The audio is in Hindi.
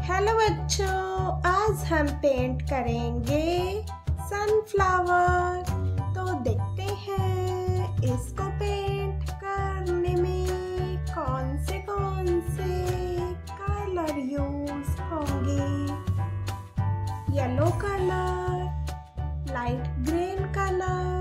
हेलो बच्चों। आज हम पेंट करेंगे सनफ्लावर तो देखते हैं इसको पेंट करने में कौन से कौन से कलर यूज़ होंगे? Yellow colour light green colour